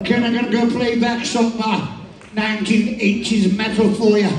Okay, I'm gonna go play back some uh, 1980s metal for you.